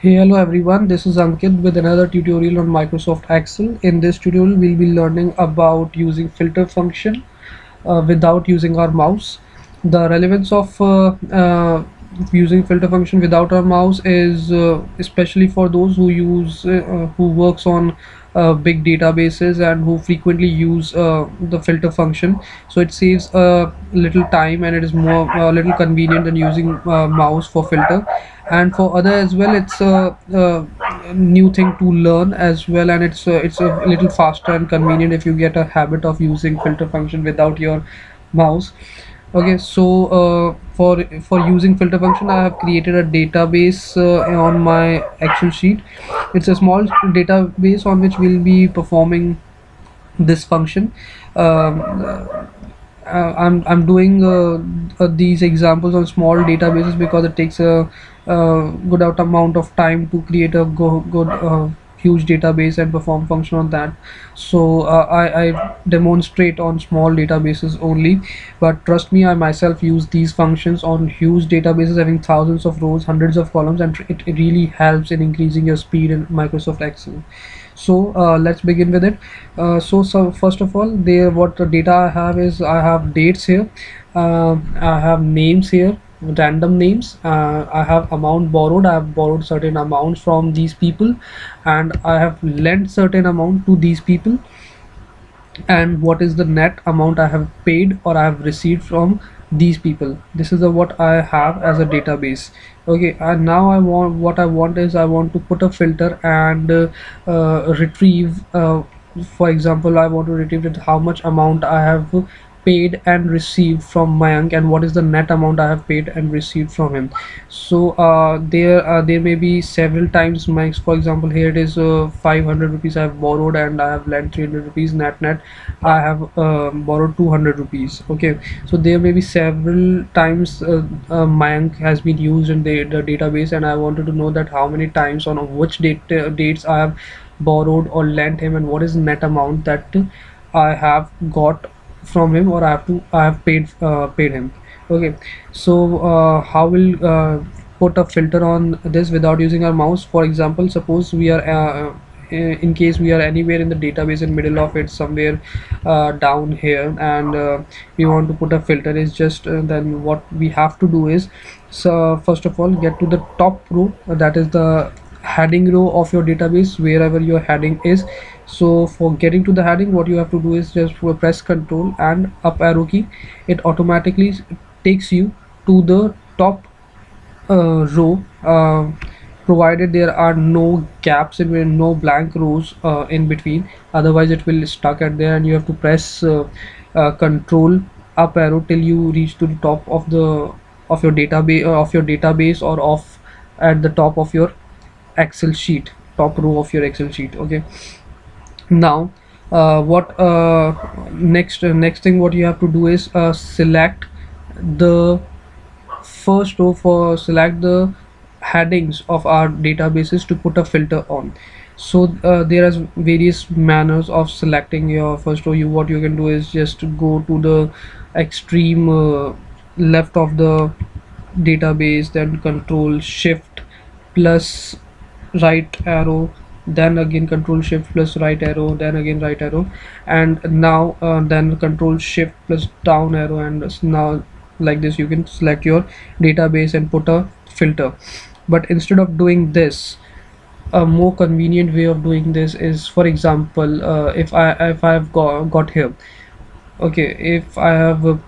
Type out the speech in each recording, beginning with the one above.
Hey hello everyone. This is Ankit with another tutorial on Microsoft Excel. In this tutorial we'll be learning about using filter function uh, without using our mouse. The relevance of uh, uh, using filter function without our mouse is uh, especially for those who use uh, who works on uh, big databases and who frequently use uh, the filter function. So it saves a little time and it is more a little convenient than using uh, mouse for filter. And for other as well it's a, a new thing to learn as well and it's a, it's a little faster and convenient if you get a habit of using filter function without your mouse okay so uh, for for using filter function I have created a database uh, on my excel sheet. It's a small database on which we'll be performing this function. Um, uh, I'm, I'm doing uh, uh, these examples on small databases because it takes a, a good amount of time to create a go, good uh, huge database and perform function on that. So uh, I, I demonstrate on small databases only but trust me I myself use these functions on huge databases having thousands of rows hundreds of columns and it, really helps in increasing your speed in Microsoft Excel. So uh, let's begin with it. Uh, so so first of all there what the data I have is I have dates here uh, I have names here random names. Uh, i have amount borrowed. I have borrowed certain amounts from these people. And i have lent certain amount to these people. And what is the net amount i have paid or i have received from these people? This is what i have as a database. Okay and now i want what i want is i want to put a filter and uh, uh, retrieve uh, for example i want to retrieve how much amount i have paid and received from Mayank and what is the net amount I have paid and received from him? So uh, there uh, there may be several times Mayank for example here it is uh, 500 rupees I have borrowed and I have lent 300 rupees net net I have uh, borrowed 200 rupees okay? So there may be several times uh, uh, Mayank has been used in the, the database and I wanted to know that how many times on which date dates I have borrowed or lent him and what is net amount that I have got from him or I have to I have paid uh, paid him. Okay. So uh, how will uh, put a filter on this without using our mouse? For example suppose we are uh, in case we are anywhere in the database in middle of it somewhere uh, down here and uh, we want to put a filter is just then what we have to do is so first of all get to the top row that is the heading row of your database wherever your heading is. So for getting to the heading what you have to do is just press control and up arrow key. It automatically takes you to the top uh, row. Uh, provided there are no gaps in no blank rows uh, in between. Otherwise it will stuck at there and you have to press uh, uh, control up arrow till you reach to the top of the of your database uh, of your database or off at the top of your excel sheet top row of your excel sheet okay? Now uh, what uh, next uh, next thing what you have to do is uh, select the first row for select the headings of our databases to put a filter on. So uh, there are various manners of selecting your first row. You what you can do is just go to the extreme uh, left of the database then control shift plus right arrow then again control shift plus right arrow then again right arrow and now uh, then control shift plus down arrow and now like this you can select your database and put a filter. But instead of doing this a more convenient way of doing this is for example uh, if I if I've got, got here okay if I have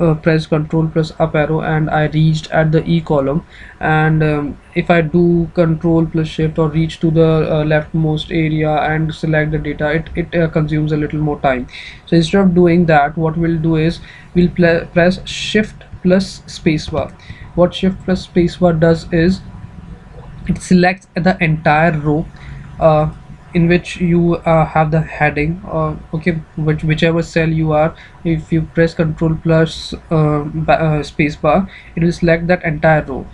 uh, press control plus up arrow and I reached at the E column. And um, if I do control plus shift or reach to the uh, leftmost area and select the data it, it uh, consumes a little more time. So instead of doing that what we'll do is we'll press shift plus spacebar what shift plus spacebar does is it selects the entire row uh, in which you uh, have the heading uh, okay which whichever cell you are if you press control plus uh, uh, spacebar it will select that entire row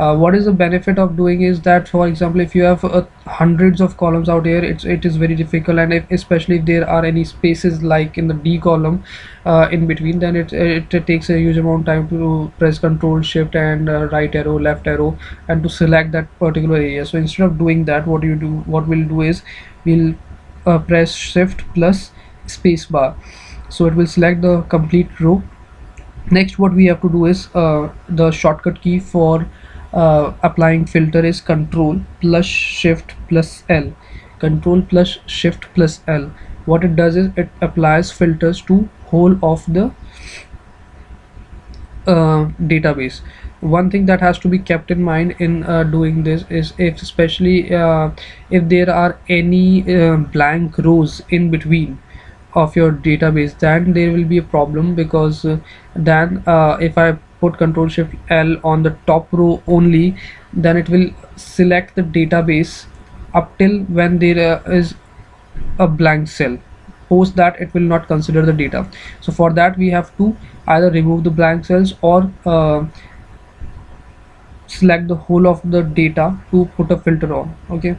uh, what is the benefit of doing is that for example if you have uh, hundreds of columns out here it's it is very difficult and if, especially if there are any spaces like in the d column uh, in between then it, it, it takes a huge amount of time to press control shift and uh, right arrow left arrow and to select that particular area. So instead of doing that what you do what we'll do is we'll uh, press shift plus space bar. So it will select the complete row. Next what we have to do is uh, the shortcut key for uh, applying filter is control plus shift plus L. Control plus shift plus L. What it does is it applies filters to whole of the uh, database. One thing that has to be kept in mind in uh, doing this is if especially uh, if there are any uh, blank rows in between of your database then there will be a problem because uh, then uh, if I put control shift L on the top row only then it will select the database up till when there uh, a blank cell. Post that it will not consider the data. So for that we have to either remove the blank cells or uh, select the whole of the data to put a filter on. Okay.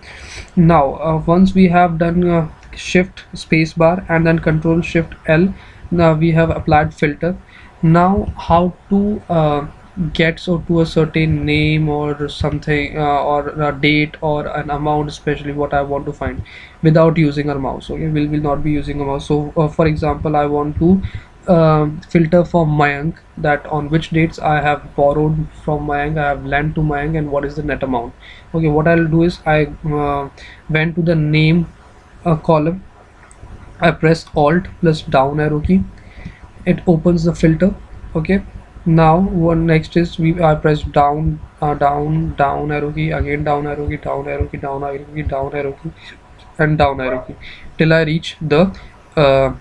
Now uh, once we have done uh, shift spacebar and then control shift L now we have applied filter now how to uh, get so to a certain name or something uh, or a date or an amount especially what I want to find without using our mouse okay? We will not be using a mouse. So uh, for example I want to uh, filter for Mayank that on which dates I have borrowed from Mayank I have lent to Mayank and what is the net amount okay? What I'll do is I uh, went to the name a column I press alt plus down arrow key it opens the filter okay? Now one next is we I press down uh, down down arrow key again down arrow key down arrow key down arrow key down arrow key and down arrow key till I reach the uh,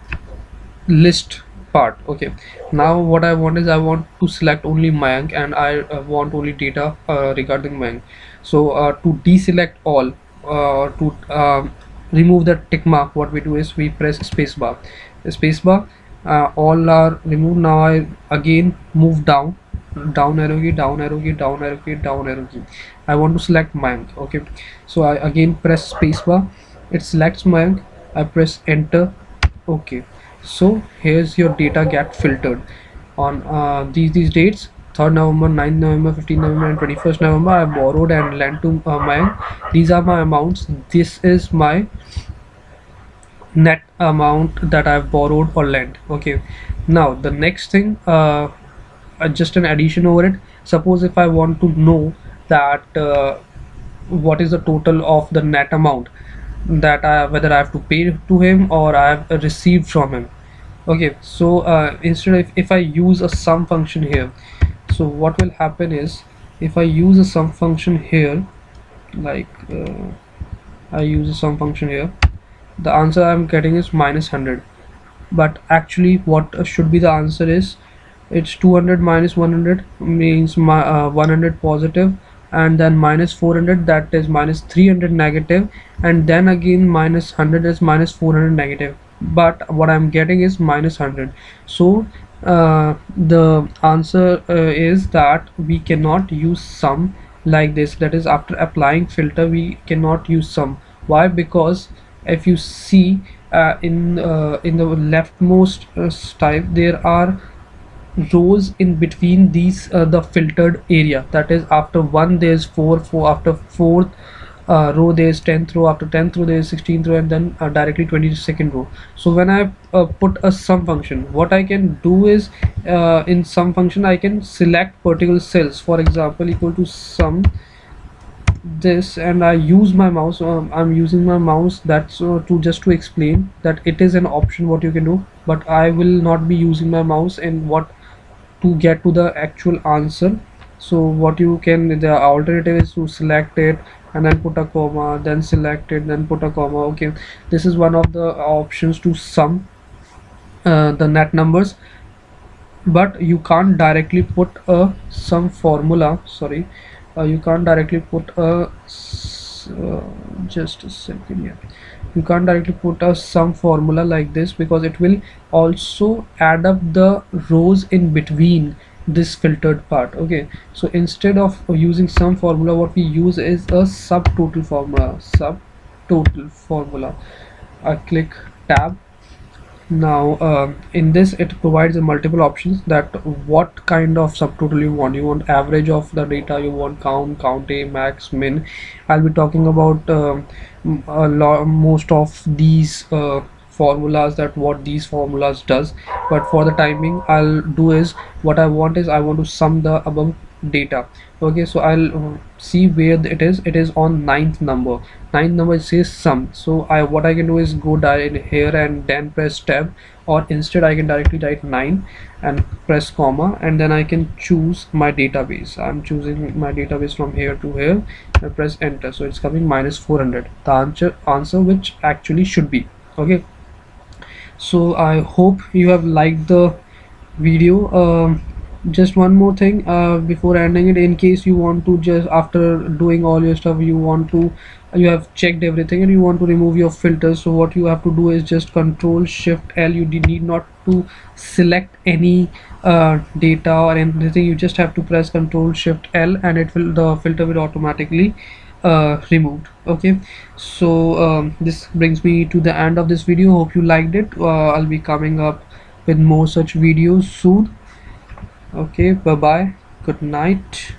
list part okay? Now what I want is I want to select only Mayank and I uh, want only data uh, regarding Mayank. So uh, to deselect all uh, to um, remove the tick mark what we do is we press spacebar. Spacebar uh, all are removed. Now I again move down. Down arrow key down arrow key down arrow key down arrow key. I want to select Mayank okay? So I again press spacebar it selects Mayank. I press enter okay? So here's your data get filtered. On uh, these these dates 3rd November, 9th November, 15th November and 21st November I borrowed and lent to uh, my these are my amounts. This is my net amount that I've borrowed or lent okay? Now the next thing uh, uh, just an addition over it. Suppose if I want to know that uh, what is the total of the net amount that I whether I have to pay to him or I have received from him okay? So uh, instead of if I use a sum function here so what will happen is if I use a sum function here like uh, I use a sum function here the answer I'm getting is minus 100 but actually what should be the answer is it's 200 minus 100 means my, uh, 100 positive and then minus 400 that is minus 300 negative and then again minus 100 is minus 400 negative. But what I'm getting is minus 100 so uh, the answer uh, is that we cannot use sum like this. That is after applying filter we cannot use sum. Why? Because if you see uh, in uh, in the leftmost uh, type there are rows in between these uh, the filtered area. That is after one there's four four after fourth uh, row there's 10th row after 10th row there's 16th row and then directly 22nd row. So when I put a sum function what I can do is in sum function I can select particular cells. For example equal to sum this and I use my mouse I'm using my mouse that's uh, to just to explain that it is an option what you can do but I will not be using my mouse and what to get to the actual answer. So what you can the alternative is to select it and then put a comma then select it then put a comma okay. This is one of the options to sum uh, the net numbers but you can't directly put a sum formula sorry uh, you can't directly put a uh, just a second here. You can't directly put a sum formula like this because it will also add up the rows in between this filtered part okay? So instead of using sum formula what we use is a subtotal formula subtotal formula. I click tab now uh, in this it provides multiple options that what kind of subtotal you want. You want average of the data you want count count a max min. I'll be talking about uh, a lot most of these uh, formulas that what these formulas does. But for the timing i'll do is what i want is i want to sum the above data. Okay so i'll uh, see where it is. It is on ninth number. Ninth number says sum. So i what i can do is go down here and then press tab or instead i can directly write 9 and press comma and then i can choose my database. I'm choosing my database from here to here. And press enter. So it's coming minus 400 the answer answer which actually should be. Okay. So i hope you have liked the video. Um, just one more thing uh, before ending it in case you want to just after doing all your stuff you want to you have checked everything and you want to remove your filters so what you have to do is just control shift L you need not to select any uh, data or anything you just have to press control shift L and it will the filter will automatically uh, removed okay? So um, this brings me to the end of this video hope you liked it uh, I'll be coming up with more such videos soon okay bye bye good night